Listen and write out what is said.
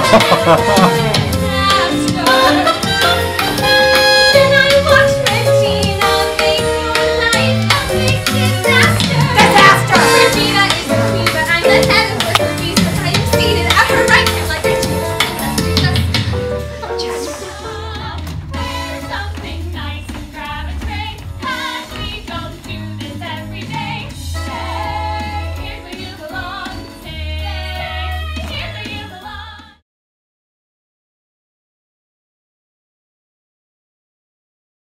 哈哈哈哈。